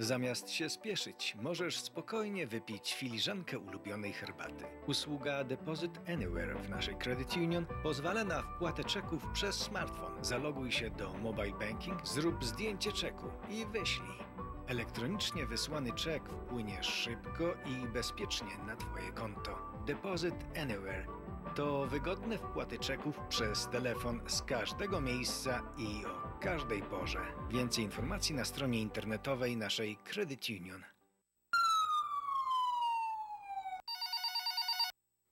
Zamiast się spieszyć, możesz spokojnie wypić filiżankę ulubionej herbaty. Usługa Deposit Anywhere w naszej Credit Union pozwala na wpłatę czeków przez smartfon. Zaloguj się do mobile banking, zrób zdjęcie czeku i wyślij. Elektronicznie wysłany czek wpłynie szybko i bezpiecznie na Twoje konto. Deposit Anywhere to wygodne wpłaty czeków przez telefon z każdego miejsca i o każdej porze. Więcej informacji na stronie internetowej naszej Credit Union.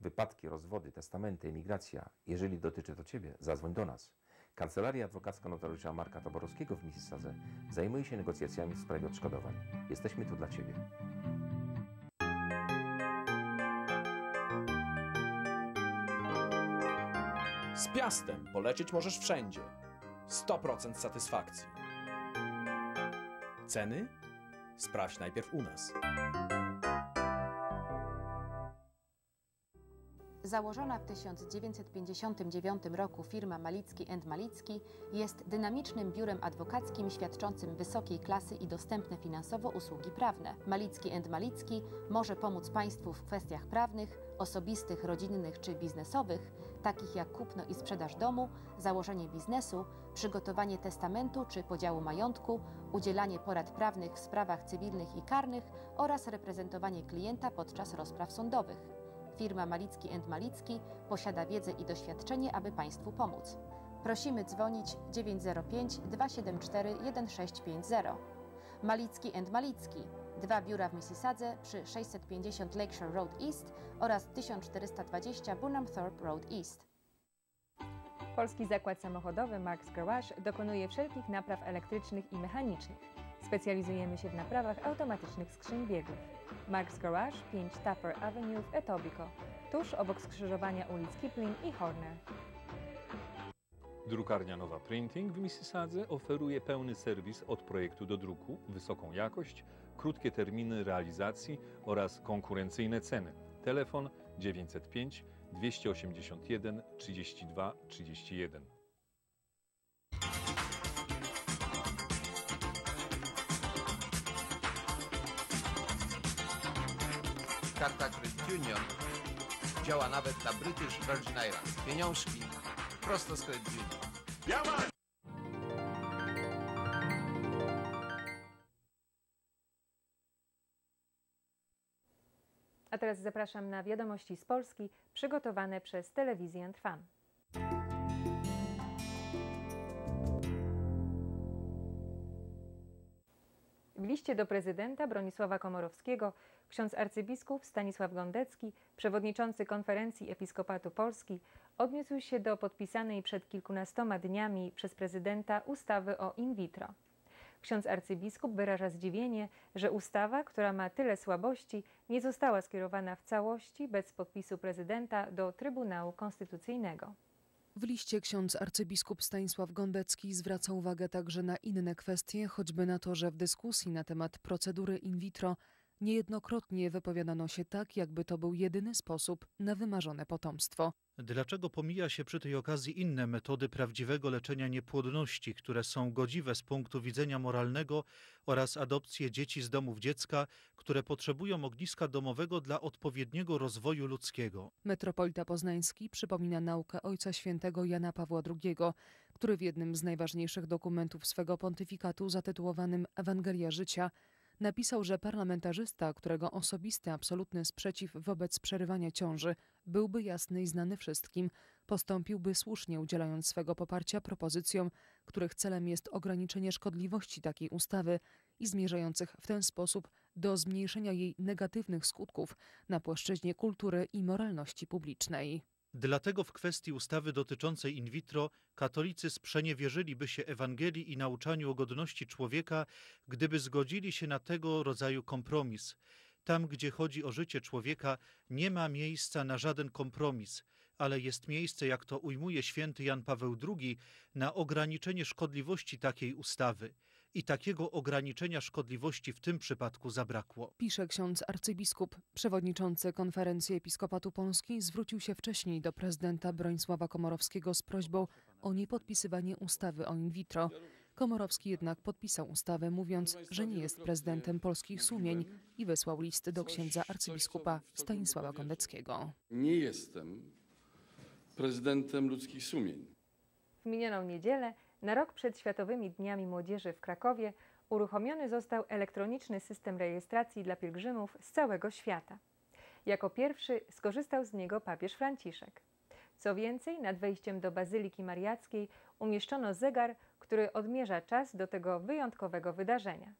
Wypadki, rozwody, testamenty, emigracja. Jeżeli dotyczy to Ciebie, zadzwoń do nas. Kancelaria Adwokacka Notariusza Marka Toborowskiego w Mississadze zajmuje się negocjacjami w sprawie odszkodowań. Jesteśmy tu dla Ciebie. Z Piastem polecieć możesz wszędzie. 100% satysfakcji. Ceny? Sprawdź najpierw u nas. Założona w 1959 roku firma Malicki Malicki jest dynamicznym biurem adwokackim świadczącym wysokiej klasy i dostępne finansowo usługi prawne. Malicki Malicki może pomóc Państwu w kwestiach prawnych, osobistych, rodzinnych czy biznesowych, takich jak kupno i sprzedaż domu, założenie biznesu, przygotowanie testamentu czy podziału majątku, udzielanie porad prawnych w sprawach cywilnych i karnych oraz reprezentowanie klienta podczas rozpraw sądowych. Firma Malicki Malicki posiada wiedzę i doświadczenie, aby Państwu pomóc. Prosimy dzwonić 905 274 1650. Malicki Malicki. Dwa biura w Mississadze przy 650 Lakeshore Road East oraz 1420 Burnham Thorpe Road East. Polski Zakład Samochodowy Marks Garage dokonuje wszelkich napraw elektrycznych i mechanicznych. Specjalizujemy się w naprawach automatycznych skrzyń biegów. Marks Garage 5 Tupper Avenue w Etobicoke, tuż obok skrzyżowania ulic Kipling i Horner. Drukarnia Nowa Printing w Mississadze oferuje pełny serwis od projektu do druku, wysoką jakość, krótkie terminy realizacji oraz konkurencyjne ceny. Telefon 905 281 32 31. Karta Credit Union działa nawet na British Virgin Islands. Pieniążki prosto z Credit Union. Teraz zapraszam na wiadomości z Polski przygotowane przez telewizję Trwam. W liście do prezydenta Bronisława Komorowskiego ksiądz arcybiskup Stanisław Gondecki, przewodniczący konferencji Episkopatu Polski, odniósł się do podpisanej przed kilkunastoma dniami przez prezydenta ustawy o in vitro. Ksiądz arcybiskup wyraża zdziwienie, że ustawa, która ma tyle słabości, nie została skierowana w całości bez podpisu prezydenta do Trybunału Konstytucyjnego. W liście ksiądz arcybiskup Stanisław Gondecki zwraca uwagę także na inne kwestie, choćby na to, że w dyskusji na temat procedury in vitro niejednokrotnie wypowiadano się tak, jakby to był jedyny sposób na wymarzone potomstwo. Dlaczego pomija się przy tej okazji inne metody prawdziwego leczenia niepłodności, które są godziwe z punktu widzenia moralnego oraz adopcję dzieci z domów dziecka, które potrzebują ogniska domowego dla odpowiedniego rozwoju ludzkiego? Metropolita Poznański przypomina naukę Ojca Świętego Jana Pawła II, który w jednym z najważniejszych dokumentów swego pontyfikatu zatytułowanym Ewangelia Życia napisał, że parlamentarzysta, którego osobisty absolutny sprzeciw wobec przerywania ciąży byłby jasny i znany wszystkim, postąpiłby słusznie udzielając swego poparcia propozycjom, których celem jest ograniczenie szkodliwości takiej ustawy i zmierzających w ten sposób do zmniejszenia jej negatywnych skutków na płaszczyźnie kultury i moralności publicznej. Dlatego w kwestii ustawy dotyczącej in vitro katolicy sprzeniewierzyliby się Ewangelii i nauczaniu o godności człowieka, gdyby zgodzili się na tego rodzaju kompromis. Tam, gdzie chodzi o życie człowieka, nie ma miejsca na żaden kompromis, ale jest miejsce, jak to ujmuje święty Jan Paweł II, na ograniczenie szkodliwości takiej ustawy. I takiego ograniczenia szkodliwości w tym przypadku zabrakło. Pisze ksiądz arcybiskup. Przewodniczący Konferencji Episkopatu Polski zwrócił się wcześniej do prezydenta Bronisława Komorowskiego z prośbą o niepodpisywanie ustawy o in vitro. Komorowski jednak podpisał ustawę, mówiąc, że nie jest prezydentem polskich sumień i wysłał list do księdza arcybiskupa Stanisława Gondeckiego. Nie jestem prezydentem ludzkich sumień. W minioną niedzielę, na rok przed Światowymi Dniami Młodzieży w Krakowie, uruchomiony został elektroniczny system rejestracji dla pielgrzymów z całego świata. Jako pierwszy skorzystał z niego papież Franciszek. Co więcej, nad wejściem do Bazyliki Mariackiej umieszczono zegar, który odmierza czas do tego wyjątkowego wydarzenia.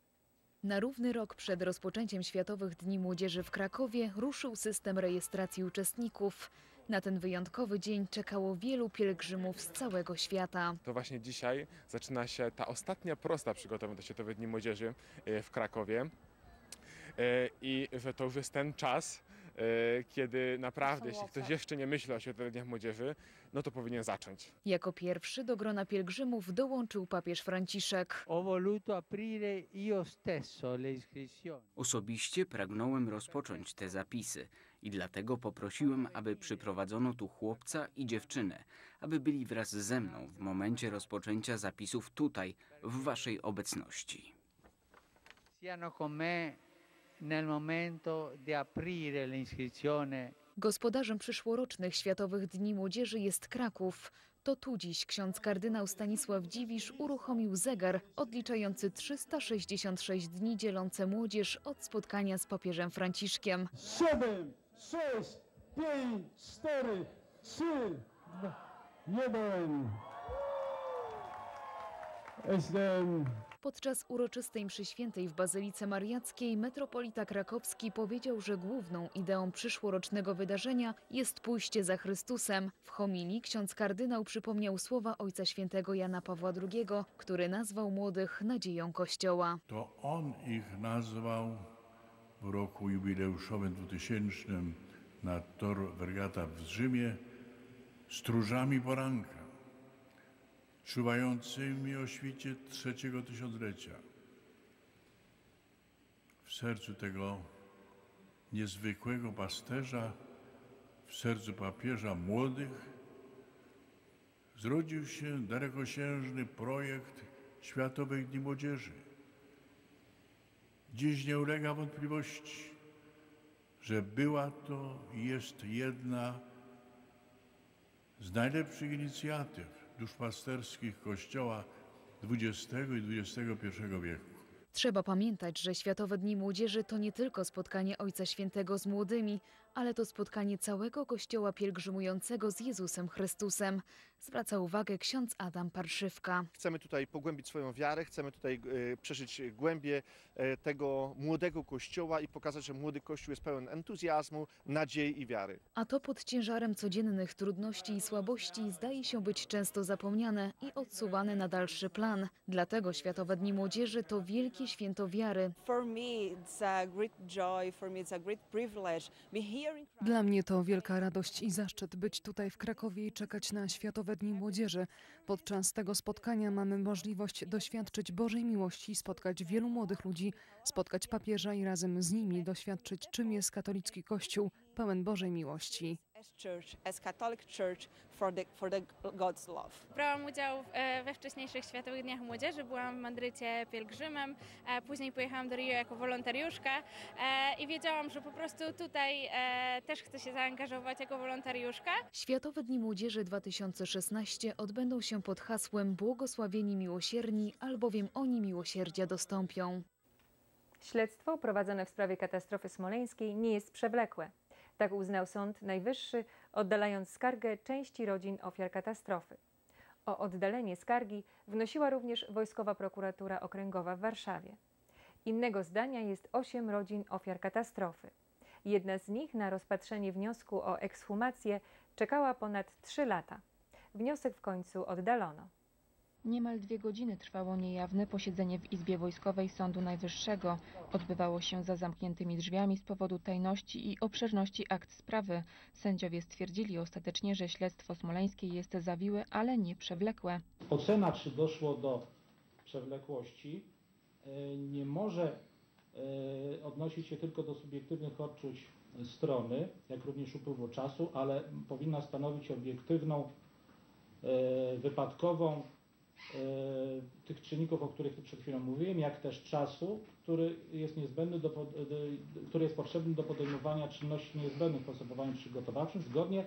Na równy rok przed rozpoczęciem Światowych Dni Młodzieży w Krakowie ruszył system rejestracji uczestników. Na ten wyjątkowy dzień czekało wielu pielgrzymów z całego świata. To właśnie dzisiaj zaczyna się ta ostatnia prosta przygotowania do Światowych Dni Młodzieży e, w Krakowie. E, I że to już jest ten czas, e, kiedy naprawdę, jeśli ktoś jeszcze nie myśli o Światowych Dniach Młodzieży, no to powinien zacząć. Jako pierwszy do grona pielgrzymów dołączył papież Franciszek. Osobiście pragnąłem rozpocząć te zapisy i dlatego poprosiłem, aby przyprowadzono tu chłopca i dziewczynę, aby byli wraz ze mną w momencie rozpoczęcia zapisów tutaj, w waszej obecności. siano con me nel momento di aprire l'iscrizione Gospodarzem przyszłorocznych Światowych Dni Młodzieży jest Kraków. To tu dziś ksiądz kardynał Stanisław Dziwisz uruchomił zegar odliczający 366 dni dzielące młodzież od spotkania z papieżem Franciszkiem. 7, 6, 5, 4, 3, 1. Jestem Podczas uroczystej mszy świętej w Bazylice Mariackiej metropolita krakowski powiedział, że główną ideą przyszłorocznego wydarzenia jest pójście za Chrystusem. W homilii ksiądz kardynał przypomniał słowa ojca świętego Jana Pawła II, który nazwał młodych nadzieją Kościoła. To on ich nazwał w roku jubileuszowym 2000 na Tor Vergata w Rzymie stróżami poranka, czuwającymi o świcie trzeciego tysiąclecia. W sercu tego niezwykłego pasterza, w sercu papieża młodych, zrodził się dalekosiężny projekt Światowych Dni Młodzieży. Dziś nie ulega wątpliwości, że była to i jest jedna z najlepszych inicjatyw duszpasterskich Kościoła XX i XXI wieku. Trzeba pamiętać, że Światowe Dni Młodzieży to nie tylko spotkanie Ojca Świętego z młodymi, ale to spotkanie całego Kościoła pielgrzymującego z Jezusem Chrystusem. Zwraca uwagę ksiądz Adam Parszywka. Chcemy tutaj pogłębić swoją wiarę, chcemy tutaj e, przeżyć głębie e, tego młodego Kościoła i pokazać, że młody Kościół jest pełen entuzjazmu, nadziei i wiary. A to pod ciężarem codziennych trudności i słabości zdaje się być często zapomniane i odsuwane na dalszy plan. Dlatego Światowe Dni Młodzieży to wielkie święto wiary. For me, it's a great joy, for me, it's a great privilege. Be here Dla mnie to wielka radość i zaszczyt być tutaj w Krakowie i czekać na Światowe Dni Młodzieży. Podczas tego spotkania mamy możliwość doświadczyć Bożej miłości, spotkać wielu młodych ludzi, spotkać papieża i razem z nimi doświadczyć, czym jest katolicki Kościół pełen Bożej miłości. Brałam udział e, we wcześniejszych Światowych Dniach Młodzieży, byłam w Madrycie pielgrzymem, później pojechałam do Rio jako wolontariuszka e, i wiedziałam, że po prostu tutaj e, też chcę się zaangażować jako wolontariuszka. Światowe Dni Młodzieży 2016 odbędą się pod hasłem Błogosławieni miłosierni, albowiem oni miłosierdzia dostąpią. Śledztwo prowadzone w sprawie katastrofy smoleńskiej nie jest przewlekłe. Tak uznał Sąd Najwyższy, oddalając skargę części rodzin ofiar katastrofy. O oddalenie skargi wnosiła również Wojskowa Prokuratura Okręgowa w Warszawie. Innego zdania jest osiem rodzin ofiar katastrofy. Jedna z nich na rozpatrzenie wniosku o ekshumację czekała ponad trzy lata. Wniosek w końcu oddalono. Niemal dwie godziny trwało niejawne posiedzenie w Izbie Wojskowej Sądu Najwyższego. Odbywało się za zamkniętymi drzwiami z powodu tajności i obszerności akt sprawy. Sędziowie stwierdzili ostatecznie, że śledztwo smoleńskie jest zawiłe, ale nie przewlekłe. Ocena, czy doszło do przewlekłości, e, nie może e, odnosić się tylko do subiektywnych odczuć strony, jak również upływu czasu, ale powinna stanowić obiektywną, e, wypadkową tych czynników, o których tu przed chwilą mówiłem, jak też czasu, który jest niezbędny do, który jest potrzebny do podejmowania czynności niezbędnych w postępowaniu przygotowawczym zgodnie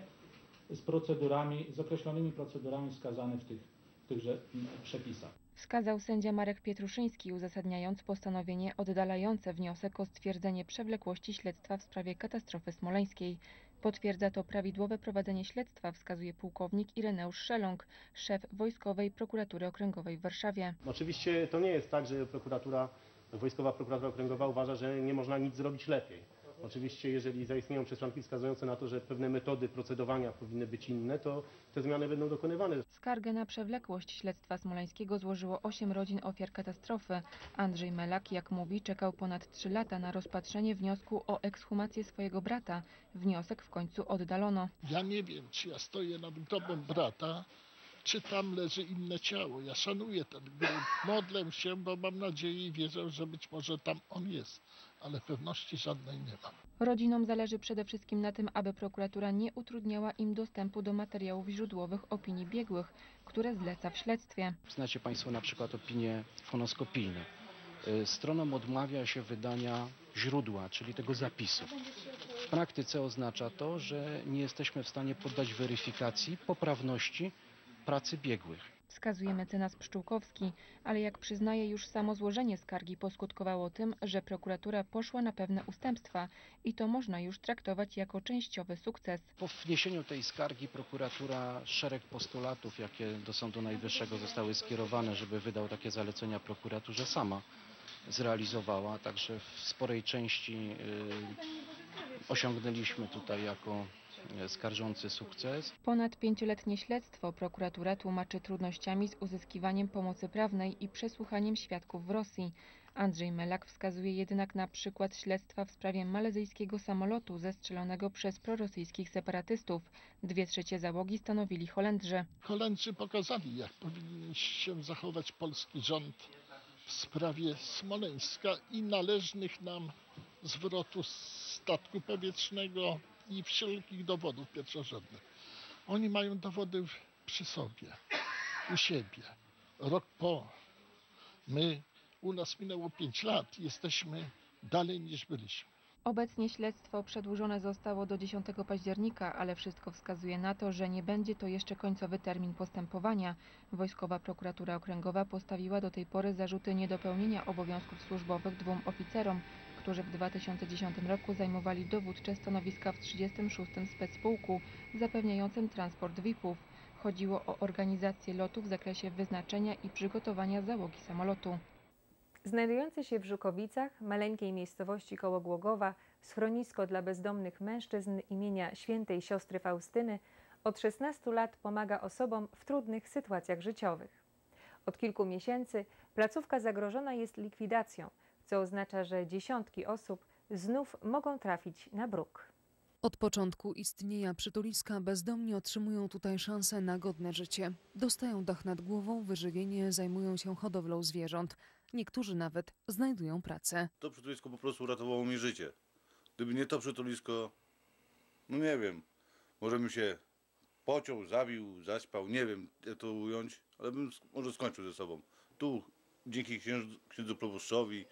z procedurami, z określonymi procedurami wskazane w tych, w tychże mm, przepisach. Wskazał sędzia Marek Pietruszynski, uzasadniając postanowienie oddalające wniosek o stwierdzenie przewlekłości śledztwa w sprawie katastrofy smoleńskiej. Potwierdza to prawidłowe prowadzenie śledztwa, wskazuje pułkownik Ireneusz Szelong, szef Wojskowej Prokuratury Okręgowej w Warszawie. Oczywiście to nie jest tak, że prokuratura, Wojskowa Prokuratura Okręgowa uważa, że nie można nic zrobić lepiej. Oczywiście, jeżeli zaistnieją przesłanki wskazujące na to, że pewne metody procedowania powinny być inne, to te zmiany będą dokonywane. Skargę na przewlekłość śledztwa smoleńskiego złożyło 8 rodzin ofiar katastrofy. Andrzej Melak, jak mówi, czekał ponad 3 lata na rozpatrzenie wniosku o ekshumację swojego brata. Wniosek w końcu oddalono. Ja nie wiem, czy ja stoję nad grobem brata, czy tam leży inne ciało. Ja szanuję ten grób, modlę się, bo mam nadzieję i wierzę, że być może tam on jest, ale pewności żadnej nie mam. Rodzinom zależy przede wszystkim na tym, aby prokuratura nie utrudniała im dostępu do materiałów źródłowych opinii biegłych, które zleca w śledztwie. Znacie Państwo na przykład opinie fonoskopijne. Y, Stronom odmawia się wydania źródła, czyli tego zapisu. W praktyce oznacza to, że nie jesteśmy w stanie poddać weryfikacji poprawności pracy biegłych. Wskazuje mecenas Pszczółkowski, ale jak przyznaje już samo złożenie skargi poskutkowało tym, że prokuratura poszła na pewne ustępstwa i to można już traktować jako częściowy sukces. Po wniesieniu tej skargi prokuratura szereg postulatów, jakie do Sądu Najwyższego zostały skierowane, żeby wydał takie zalecenia prokuraturze sama zrealizowała, także w sporej części y, osiągnęliśmy tutaj jako skarżący sukces. Ponad pięcioletnie śledztwo prokuratura tłumaczy trudnościami z uzyskiwaniem pomocy prawnej i przesłuchaniem świadków w Rosji. Andrzej Melak wskazuje jednak na przykład śledztwa w sprawie malezyjskiego samolotu zestrzelonego przez prorosyjskich separatystów. Dwie trzecie załogi stanowili Holendrzy. Holendrzy pokazali, jak powinien się zachować polski rząd w sprawie Smoleńska i należnych nam zwrotu statku powietrznego i wszelkich dowodów pierwszorzędnych. Oni mają dowody przy sobie, u siebie. Rok po. My, u nas minęło 5 lat, jesteśmy dalej niż byliśmy. Obecnie śledztwo przedłużone zostało do 10 października, ale wszystko wskazuje na to, że nie będzie to jeszcze końcowy termin postępowania. Wojskowa Prokuratura Okręgowa postawiła do tej pory zarzuty niedopełnienia obowiązków służbowych dwóm oficerom, którzy w 2010 roku zajmowali dowódcze stanowiska w 36. specpułku zapewniającym transport VIP-ów. Chodziło o organizację lotu w zakresie wyznaczenia i przygotowania załogi samolotu. Znajdujące się w Żukowicach, maleńkiej miejscowości koło Głogowa, schronisko dla bezdomnych mężczyzn imienia świętej siostry Faustyny od 16 lat pomaga osobom w trudnych sytuacjach życiowych. Od kilku miesięcy placówka zagrożona jest likwidacją, co oznacza, że dziesiątki osób znów mogą trafić na bruk. Od początku istnienia przytuliska bezdomni otrzymują tutaj szansę na godne życie. Dostają dach nad głową, wyżywienie, zajmują się hodowlą zwierząt. Niektórzy nawet znajdują pracę. To przytulisko po prostu uratowało mi życie. Gdyby nie to przytulisko, no nie wiem, może bym się pociął, zabił, zaśpał, nie wiem jak to ująć, ale bym może skończył ze sobą. Tu dzięki księdzu, księdzu proboszczowi,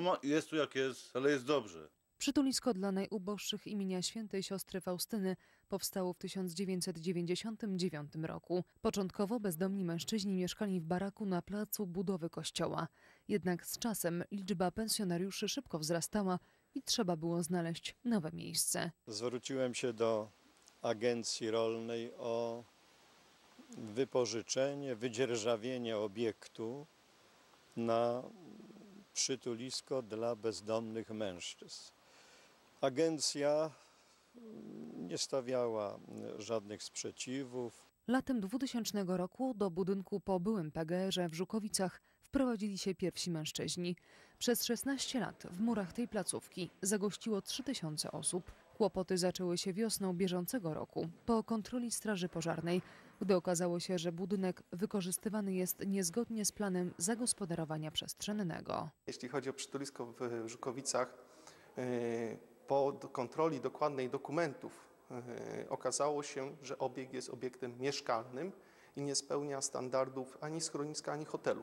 no jest tu jak jest, ale jest dobrze. Przytulisko dla najuboższych imienia świętej siostry Faustyny powstało w 1999 roku. Początkowo bezdomni mężczyźni mieszkali w baraku na placu budowy kościoła. Jednak z czasem liczba pensjonariuszy szybko wzrastała i trzeba było znaleźć nowe miejsce. Zwróciłem się do agencji rolnej o wypożyczenie, wydzierżawienie obiektu na przytulisko dla bezdomnych mężczyzn. Agencja nie stawiała żadnych sprzeciwów. Latem 2000 roku do budynku po byłym PGR-ze w Żukowicach wprowadzili się pierwsi mężczyźni. Przez 16 lat w murach tej placówki zagościło 3000 osób. Kłopoty zaczęły się wiosną bieżącego roku po kontroli Straży Pożarnej, gdy okazało się, że budynek wykorzystywany jest niezgodnie z planem zagospodarowania przestrzennego. Jeśli chodzi o przytulisko w Żukowicach, e, po kontroli dokładnej dokumentów e, okazało się, że obiekt jest obiektem mieszkalnym i nie spełnia standardów ani schroniska, ani hotelu.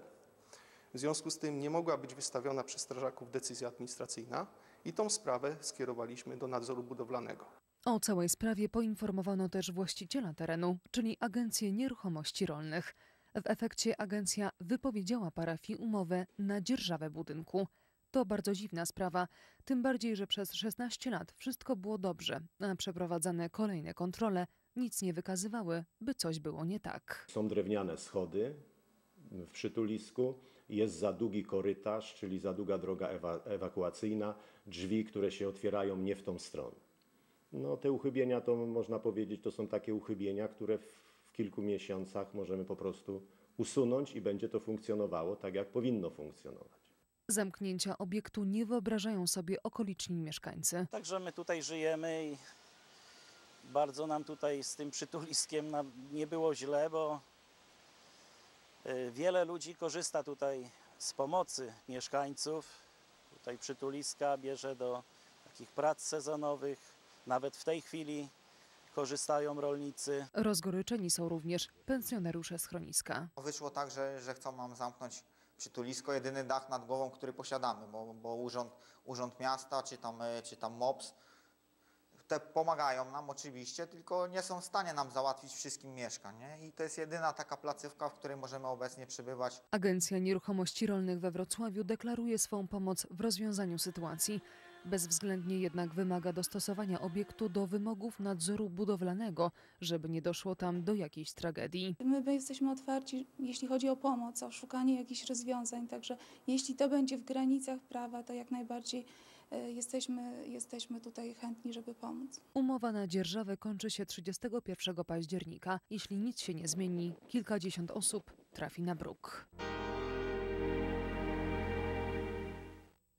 W związku z tym nie mogła być wystawiona przez strażaków decyzja administracyjna i tą sprawę skierowaliśmy do nadzoru budowlanego. O całej sprawie poinformowano też właściciela terenu, czyli Agencję Nieruchomości Rolnych. W efekcie agencja wypowiedziała parafii umowę na dzierżawę budynku. To bardzo dziwna sprawa, tym bardziej, że przez 16 lat wszystko było dobrze, a przeprowadzane kolejne kontrole nic nie wykazywały, by coś było nie tak. Są drewniane schody w przytulisku, jest za długi korytarz, czyli za długa droga ewa ewakuacyjna, drzwi, które się otwierają nie w tą stronę. No te uchybienia to można powiedzieć, to są takie uchybienia, które w, w kilku miesiącach możemy po prostu usunąć i będzie to funkcjonowało tak, jak powinno funkcjonować. Zamknięcia obiektu nie wyobrażają sobie okoliczni mieszkańcy. Także my tutaj żyjemy i bardzo nam tutaj z tym przytuliskiem nie było źle, bo y, wiele ludzi korzysta tutaj z pomocy mieszkańców. Tutaj przytuliska bierze do takich prac sezonowych. Nawet w tej chwili korzystają rolnicy. Rozgoryczeni są również pensjonariusze schroniska. Wyszło tak, że, że chcą nam zamknąć przytulisko, jedyny dach nad głową, który posiadamy, bo, bo urząd, urząd Miasta czy tam, e, czy tam MOPS te pomagają nam oczywiście, tylko nie są w stanie nam załatwić wszystkim mieszkań. Nie? I to jest jedyna taka placówka, w której możemy obecnie przebywać. Agencja Nieruchomości Rolnych we Wrocławiu deklaruje swą pomoc w rozwiązaniu sytuacji. Bezwzględnie jednak wymaga dostosowania obiektu do wymogów nadzoru budowlanego, żeby nie doszło tam do jakiejś tragedii. My jesteśmy otwarci, jeśli chodzi o pomoc, o szukanie jakichś rozwiązań, także jeśli to będzie w granicach prawa, to jak najbardziej jesteśmy, jesteśmy tutaj chętni, żeby pomóc. Umowa na dzierżawę kończy się 31 października. Jeśli nic się nie zmieni, kilkadziesiąt osób trafi na bruk.